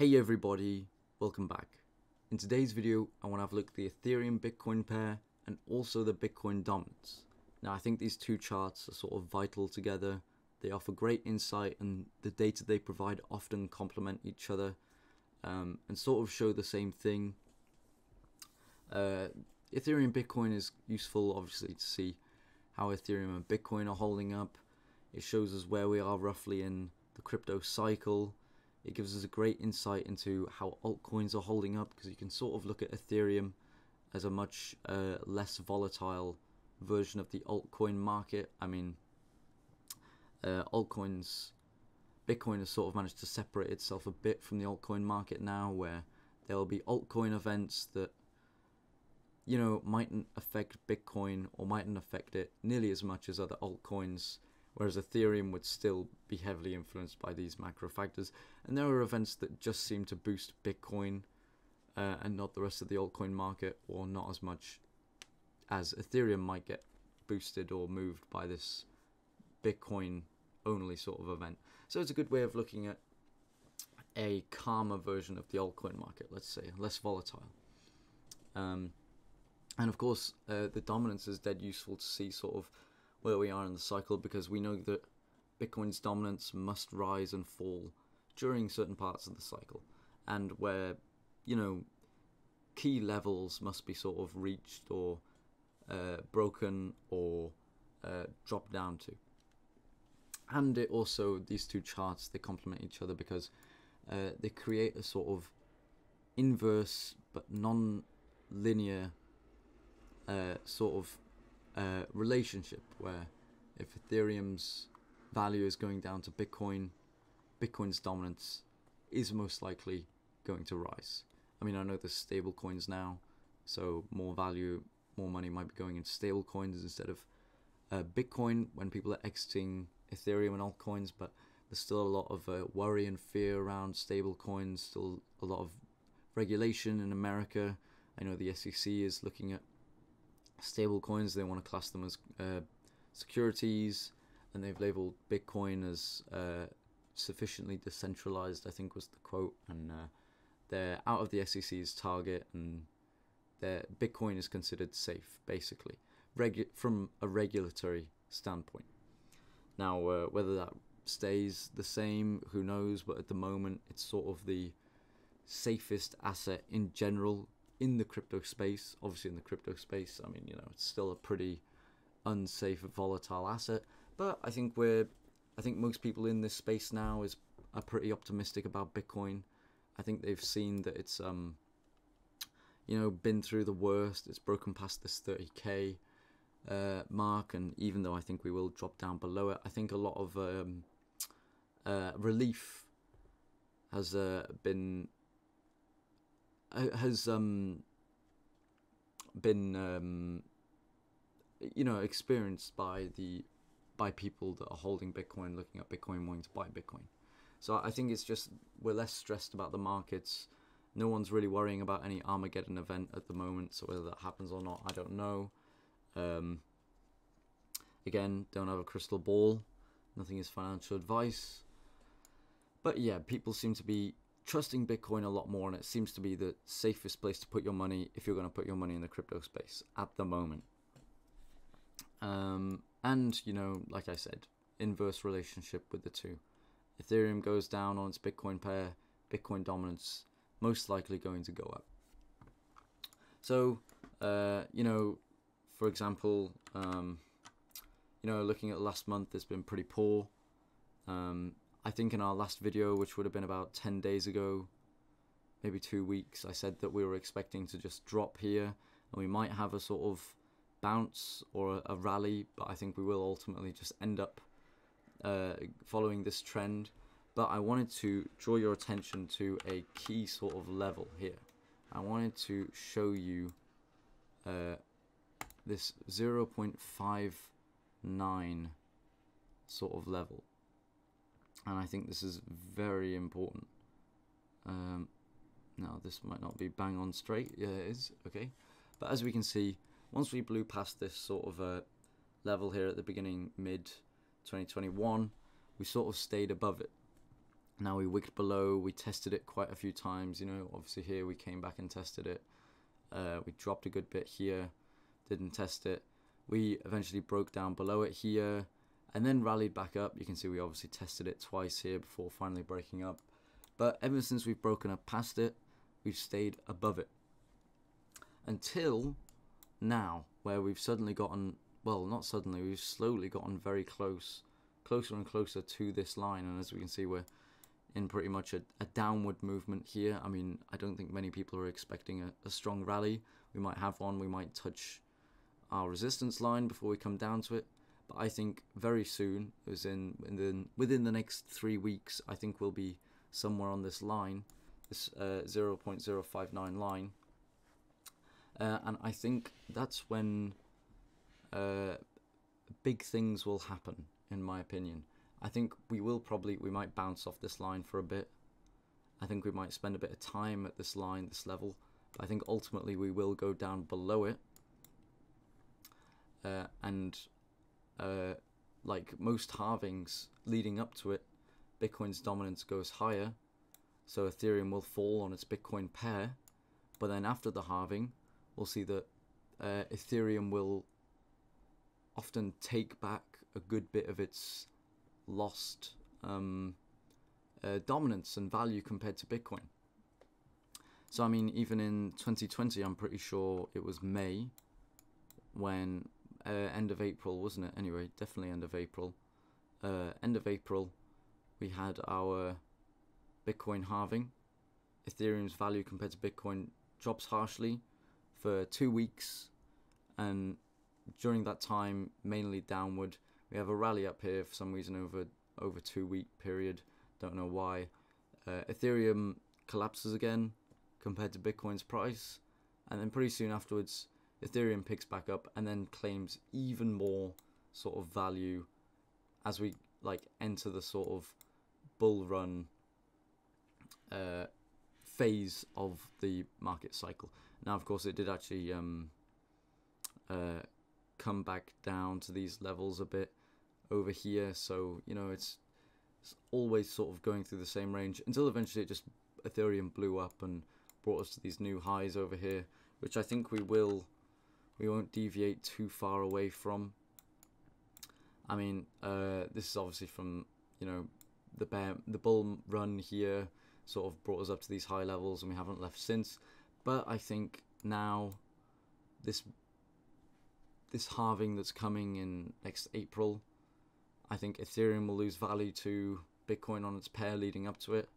Hey everybody, welcome back. In today's video, I want to have a look at the Ethereum Bitcoin pair and also the Bitcoin dominance. Now, I think these two charts are sort of vital together. They offer great insight, and the data they provide often complement each other um, and sort of show the same thing. Uh, Ethereum Bitcoin is useful, obviously, to see how Ethereum and Bitcoin are holding up. It shows us where we are roughly in the crypto cycle it gives us a great insight into how altcoins are holding up because you can sort of look at Ethereum as a much uh, less volatile version of the altcoin market. I mean, uh, altcoins, Bitcoin has sort of managed to separate itself a bit from the altcoin market now, where there will be altcoin events that you know mightn't affect Bitcoin or mightn't affect it nearly as much as other altcoins whereas Ethereum would still be heavily influenced by these macro factors. And there are events that just seem to boost Bitcoin uh, and not the rest of the altcoin market, or not as much as Ethereum might get boosted or moved by this Bitcoin only sort of event. So it's a good way of looking at a calmer version of the altcoin market, let's say, less volatile. Um, and of course, uh, the dominance is dead useful to see sort of where we are in the cycle because we know that Bitcoin's dominance must rise and fall during certain parts of the cycle, and where you know key levels must be sort of reached or uh, broken or uh, dropped down to. And it also these two charts they complement each other because uh, they create a sort of inverse but non-linear uh, sort of uh, relationship where if Ethereum's value is going down to Bitcoin, Bitcoin's dominance is most likely going to rise. I mean, I know there's stable coins now, so more value, more money might be going into stable coins instead of uh, Bitcoin when people are exiting Ethereum and altcoins, but there's still a lot of uh, worry and fear around stable coins, still a lot of regulation in America. I know the SEC is looking at stable coins. They want to class them as uh, securities, and they've labeled Bitcoin as uh, sufficiently decentralized. I think was the quote, and uh, they're out of the SEC's target, and their Bitcoin is considered safe, basically, Regu- from a regulatory standpoint. Now, uh, whether that stays the same, who knows? But at the moment, it's sort of the safest asset in general in the crypto space. Obviously, in the crypto space, I mean, you know, it's still a pretty unsafe, volatile asset. But I think we're, I think most people in this space now is are pretty optimistic about Bitcoin. I think they've seen that it's um, you know, been through the worst. It's broken past this 30k uh, mark, and even though I think we will drop down below it, I think a lot of um, uh, relief has uh, been has um, been um, you know experienced by the by people that are holding Bitcoin, looking at Bitcoin, wanting to buy Bitcoin. So I think it's just we're less stressed about the markets. No one's really worrying about any Armageddon event at the moment. So whether that happens or not, I don't know. Um, again, don't have a crystal ball. Nothing is financial advice. But yeah, people seem to be trusting Bitcoin a lot more, and it seems to be the safest place to put your money if you're going to put your money in the crypto space at the moment. Um, and, you know, like I said, inverse relationship with the two. Ethereum goes down on its Bitcoin pair, Bitcoin dominance most likely going to go up. So, uh, you know, for example, um, you know, looking at last month, it's been pretty poor. Um, I think in our last video, which would have been about 10 days ago, maybe two weeks, I said that we were expecting to just drop here and we might have a sort of bounce or a, a rally, but I think we will ultimately just end up uh, following this trend. But I wanted to draw your attention to a key sort of level here. I wanted to show you uh, this 0.59 sort of level and I think this is very important. Um, now this might not be bang on straight, yeah it is, okay. But as we can see, once we blew past this sort of uh, level here at the beginning, mid 2021, we sort of stayed above it. now we wicked below. We tested it quite a few times you know. Obviously here we came back and tested it. Uh, we dropped a good bit here didn't test it. We eventually broke down below it here and then rallied back up. You can see we obviously tested it twice here before finally breaking up. But ever since we've broken up past it we've stayed above it. Until now where we've suddenly gotten well not suddenly we've slowly gotten very close closer and closer to this line. And as we can see we're in pretty much a, a downward movement here. I mean I don't think many people are expecting a, a strong rally. We might have one. We might touch our resistance line before we come down to it but I think very soon as in, in the, within the next three weeks I think we'll be somewhere on this line this uh, 0.059 line uh, and I think that's when uh, big things will happen in my opinion. I think we will probably, we might bounce off this line for a bit. I think we might spend a bit of time at this line, this level. But I think ultimately we will go down below it. Uh, and uh, like most halvings leading up to it, Bitcoin's dominance goes higher. So Ethereum will fall on its Bitcoin pair. But then after the halving, we'll see that uh, Ethereum will often take back a good bit of its lost um, uh, dominance and value compared to Bitcoin. So I mean, even in 2020, I'm pretty sure it was May when uh, end of April, wasn't it? Anyway, definitely end of April. Uh, end of April, we had our Bitcoin halving. Ethereum's value compared to Bitcoin drops harshly for two weeks, and during that time, mainly downward. We have a rally up here for some reason over over two week period. Don't know why. Uh, Ethereum collapses again compared to Bitcoin's price, and then pretty soon afterwards, Ethereum picks back up and then claims even more sort of value as we like enter the sort of bull run uh, phase of the market cycle. Now, of course, it did actually um, uh, come back down to these levels a bit over here. So, you know, it's, it's always sort of going through the same range until eventually it just Ethereum blew up and brought us to these new highs over here, which I think we will, we won't deviate too far away from. I mean, uh, this is obviously from, you know, the bear, the bull run here sort of brought us up to these high levels and we haven't left since. But I think now this this halving that's coming in next April, I think Ethereum will lose value to Bitcoin on its pair leading up to it.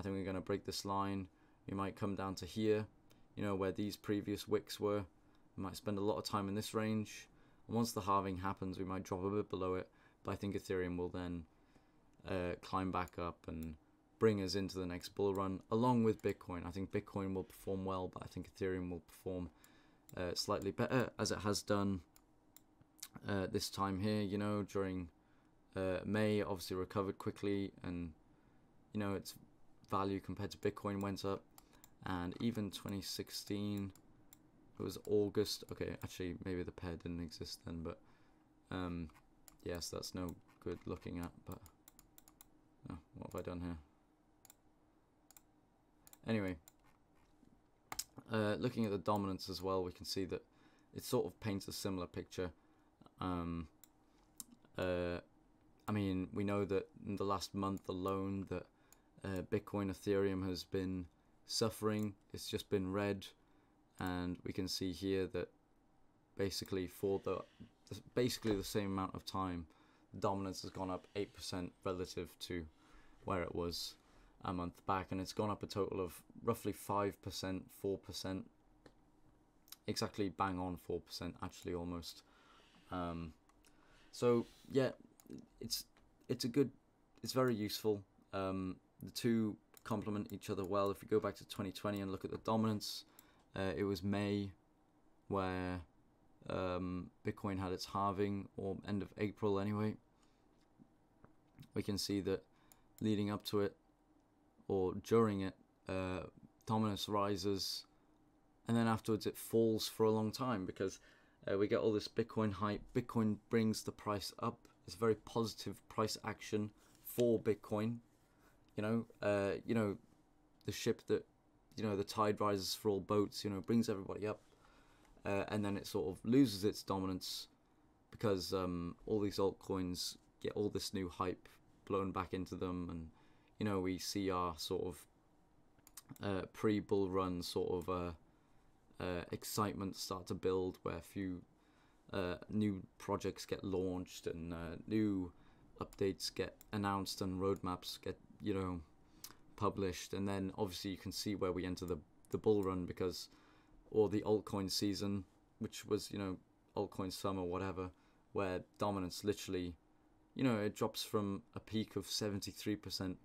I think we're going to break this line. We might come down to here, you know, where these previous wicks were. We might spend a lot of time in this range. And once the halving happens, we might drop a bit below it. But I think Ethereum will then uh, climb back up and bring us into the next bull run, along with Bitcoin. I think Bitcoin will perform well, but I think Ethereum will perform uh, slightly better, as it has done uh, this time here, you know, during uh, May, obviously recovered quickly, and you know its value compared to Bitcoin went up, and even 2016, it was August. Okay, actually maybe the pair didn't exist then, but um, yes, that's no good looking at. But oh, what have I done here? Anyway, uh, looking at the dominance as well, we can see that it sort of paints a similar picture. Um, uh, I mean, we know that in the last month alone that uh, Bitcoin, Ethereum has been suffering. It's just been red, and we can see here that basically for the basically the same amount of time, dominance has gone up eight percent relative to where it was a month back, and it's gone up a total of roughly five percent, four percent, exactly bang on four percent actually almost. Um, so yeah, it's it's a good, it's very useful. Um, the two complement each other well. If you go back to 2020 and look at the dominance, uh, it was May where um, Bitcoin had its halving, or end of April anyway. We can see that leading up to it, or during it, uh, dominance rises, and then afterwards it falls for a long time because uh, we get all this Bitcoin hype. Bitcoin brings the price up. It's very positive price action for Bitcoin. You know, uh, you know, the ship that, you know, the tide rises for all boats. You know, brings everybody up, uh, and then it sort of loses its dominance because um, all these altcoins get all this new hype blown back into them, and you know, we see our sort of uh, pre-bull run sort of uh, uh, excitement start to build, where a few uh, new projects get launched and uh, new updates get announced and roadmaps get you know published, and then obviously you can see where we enter the the bull run because or the altcoin season, which was you know altcoin summer whatever, where dominance literally, you know, it drops from a peak of seventy three percent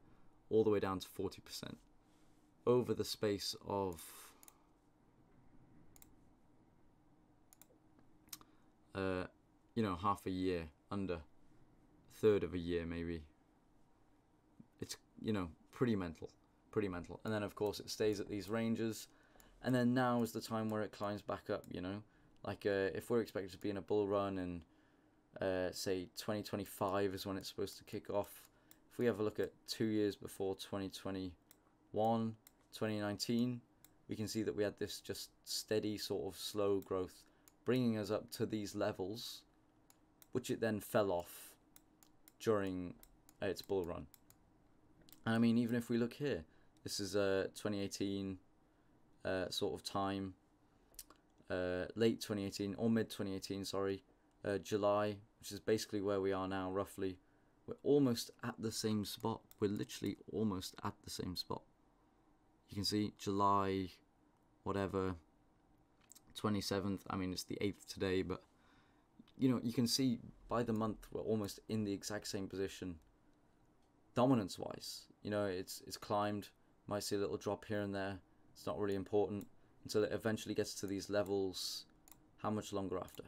all the way down to forty percent over the space of uh, you know half a year under third of a year maybe. It's you know pretty mental pretty mental. And then of course it stays at these ranges. And then now is the time where it climbs back up you know? Like uh, if we're expected to be in a bull run and uh, say 2025 is when it's supposed to kick off if we have a look at two years before 2021 2019 we can see that we had this just steady sort of slow growth bringing us up to these levels which it then fell off during its bull run I mean even if we look here this is a uh, 2018 uh, sort of time uh, late 2018 or mid 2018 sorry uh, July which is basically where we are now roughly. We're almost at the same spot. We're literally almost at the same spot. You can see July whatever 27th I mean it's the 8th today but you know you can see by the month we're almost in the exact same position dominance wise you know it's it's climbed might see a little drop here and there it's not really important until it eventually gets to these levels. How much longer after?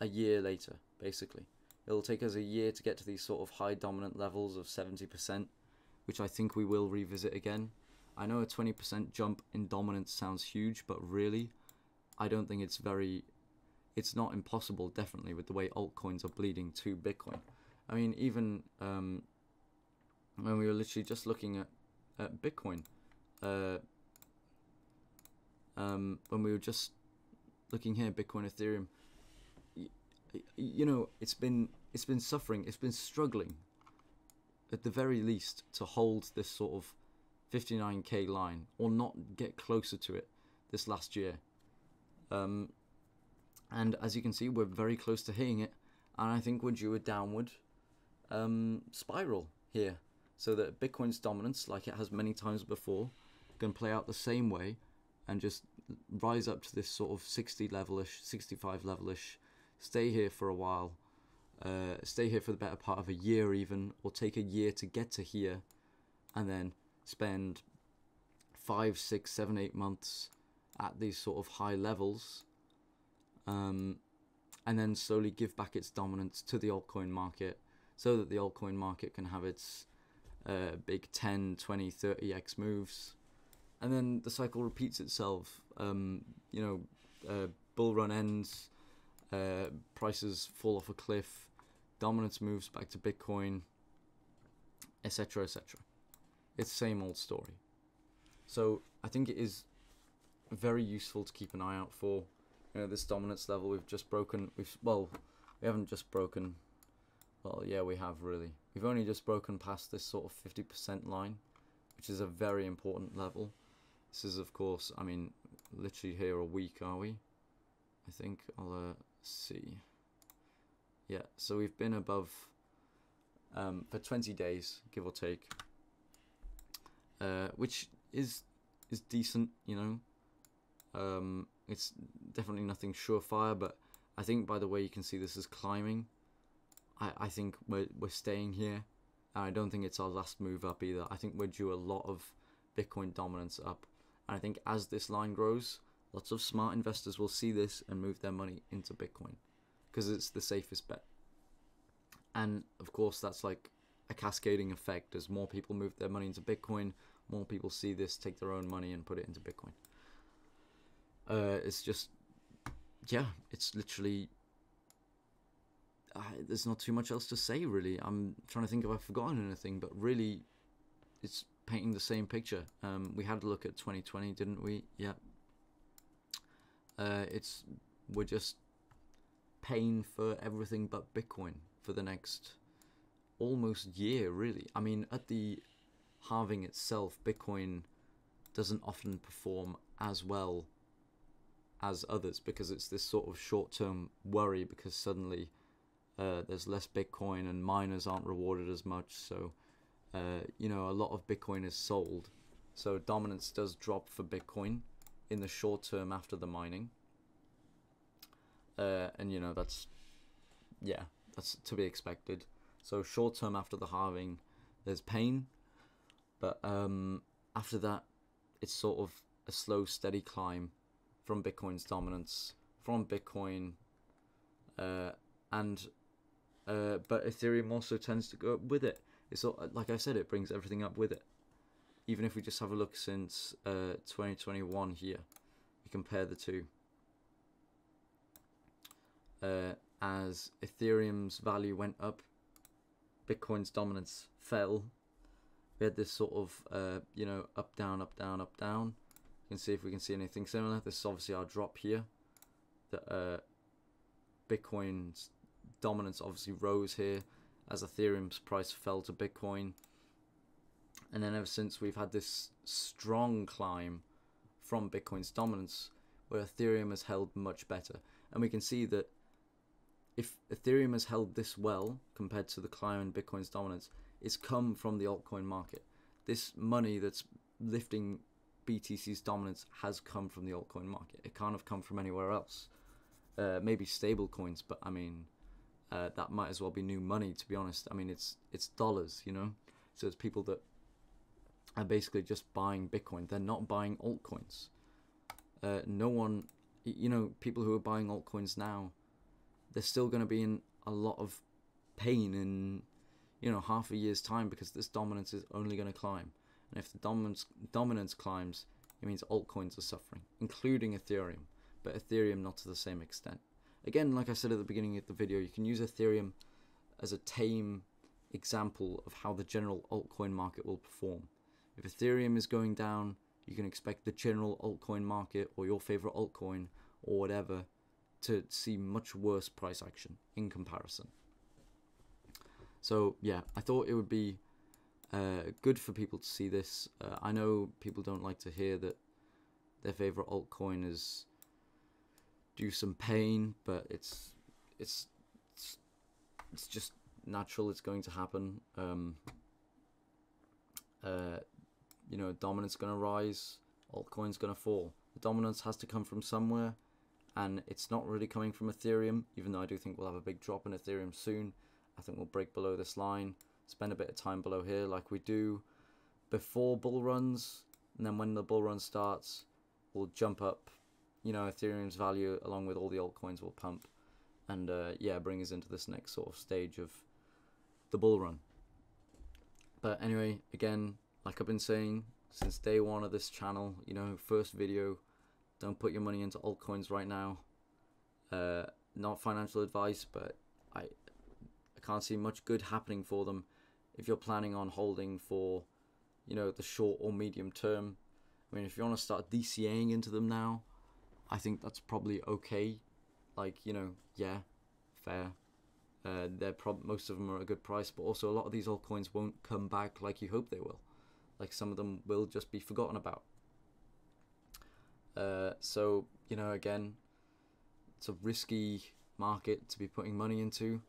A year later basically. It'll take us a year to get to these sort of high dominant levels of 70% which I think we will revisit again. I know a 20% jump in dominance sounds huge but really I don't think it's very it's not impossible definitely with the way altcoins are bleeding to Bitcoin I mean even um, when we were literally just looking at, at Bitcoin uh, um, when we were just looking here, Bitcoin, Ethereum, you know, it's been it's been suffering, it's been struggling, at the very least, to hold this sort of 59k line or not get closer to it this last year. Um, and as you can see, we're very close to hitting it, and I think we're due a downward um, spiral here, so that Bitcoin's dominance, like it has many times before, can play out the same way and just rise up to this sort of 60 levelish, 65 levelish, stay here for a while, uh, stay here for the better part of a year even, or take a year to get to here, and then spend five, six, seven, eight months at these sort of high levels, um, and then slowly give back its dominance to the altcoin market so that the altcoin market can have its uh, big 10, 20, 30x moves and then the cycle repeats itself. Um, you know, uh, bull run ends, uh, prices fall off a cliff, dominance moves back to Bitcoin, etc., etc. It's same old story. So I think it is very useful to keep an eye out for. You know, this dominance level we've just broken. We've well, we haven't just broken. Well, yeah, we have really. We've only just broken past this sort of 50% line, which is a very important level. This is, of course, I mean, literally here a week, are we? I think I'll uh, see. Yeah, so we've been above um, for 20 days, give or take, uh, which is is decent, you know. Um, it's definitely nothing surefire, but I think by the way you can see this is climbing. I, I think we're, we're staying here. And I don't think it's our last move up either. I think we're due a lot of Bitcoin dominance up. And I think as this line grows, lots of smart investors will see this and move their money into Bitcoin because it's the safest bet. And of course, that's like a cascading effect as more people move their money into Bitcoin, more people see this, take their own money and put it into Bitcoin. Uh, it's just, yeah, it's literally there's not too much else to say really. I'm trying to think if I've forgotten anything, but really, it's painting the same picture. Um, we had a look at 2020, didn't we? Yeah. Uh, it's we're just paying for everything but Bitcoin for the next almost year, really. I mean, at the halving itself, Bitcoin doesn't often perform as well as others because it's this sort of short-term worry because suddenly uh, there's less Bitcoin and miners aren't rewarded as much. So, uh, you know, a lot of Bitcoin is sold. So dominance does drop for Bitcoin in the short term after the mining. Uh, and you know that's yeah that's to be expected. So short term after the halving, there's pain, but um, after that, it's sort of a slow, steady climb from Bitcoin's dominance from Bitcoin, uh, and uh, but Ethereum also tends to go up with it. It's all, like I said, it brings everything up with it. Even if we just have a look since uh, 2021 here, we compare the two. Uh, as Ethereum's value went up, Bitcoin's dominance fell. We had this sort of, uh, you know, up, down, up, down, up, down. You can see if we can see anything similar. This is obviously our drop here. The uh, Bitcoin's dominance obviously rose here as Ethereum's price fell to Bitcoin. And then ever since we've had this strong climb from Bitcoin's dominance where Ethereum has held much better. And we can see that if Ethereum has held this well compared to the climb in Bitcoin's dominance, it's come from the altcoin market. This money that's lifting BTC's dominance has come from the altcoin market. It can't have come from anywhere else. Uh, maybe stable coins, but I mean, uh, that might as well be new money. To be honest, I mean it's it's dollars, you know. So it's people that are basically just buying Bitcoin. They're not buying altcoins. Uh, no one, you know, people who are buying altcoins now, they're still going to be in a lot of pain in, you know, half a year's time because this dominance is only going to climb. And if the dominance dominance climbs, it means altcoins are suffering, including Ethereum, but Ethereum not to the same extent. Again, like I said at the beginning of the video, you can use Ethereum as a tame example of how the general altcoin market will perform. If Ethereum is going down, you can expect the general altcoin market or your favorite altcoin or whatever to see much worse price action in comparison. So yeah, I thought it would be uh, good for people to see this. Uh, I know people don't like to hear that their favorite altcoin is due some pain, but it's it's it's, it's just natural. It's going to happen. Um, uh, you know, dominance going to rise, altcoins going to fall. The dominance has to come from somewhere, and it's not really coming from Ethereum. Even though I do think we'll have a big drop in Ethereum soon. I think we'll break below this line, spend a bit of time below here, like we do before bull runs, and then when the bull run starts, we'll jump up you know, Ethereum's value along with all the altcoins will pump and uh, yeah, bring us into this next sort of stage of the bull run. But anyway, again, like I've been saying since day one of this channel, you know, first video, don't put your money into altcoins right now. Uh, not financial advice, but I, I can't see much good happening for them if you're planning on holding for, you know, the short or medium term. I mean, if you want to start DCAing into them now, I think that's probably okay. Like you know, yeah, fair. Uh, they're prob- most of them are a good price, but also a lot of these altcoins won't come back like you hope they will. Like some of them will just be forgotten about. Uh, so you know, again, it's a risky market to be putting money into,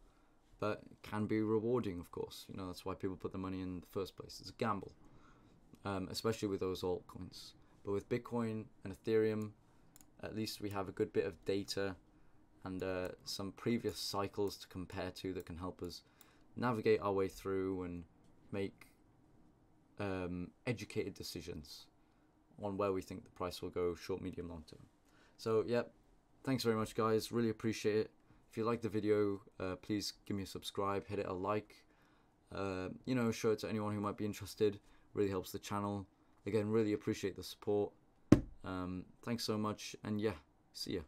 but can be rewarding, of course. You know, that's why people put the money in the first place. It's a gamble, um, especially with those altcoins. But with Bitcoin and Ethereum, at least we have a good bit of data and uh, some previous cycles to compare to that can help us navigate our way through and make um, educated decisions on where we think the price will go short, medium, long term. So, yeah, thanks very much, guys. Really appreciate it. If you like the video, uh, please give me a subscribe, hit it a like. Uh, you know, show it to anyone who might be interested. Really helps the channel. Again, really appreciate the support. Um, thanks so much, and yeah, see ya.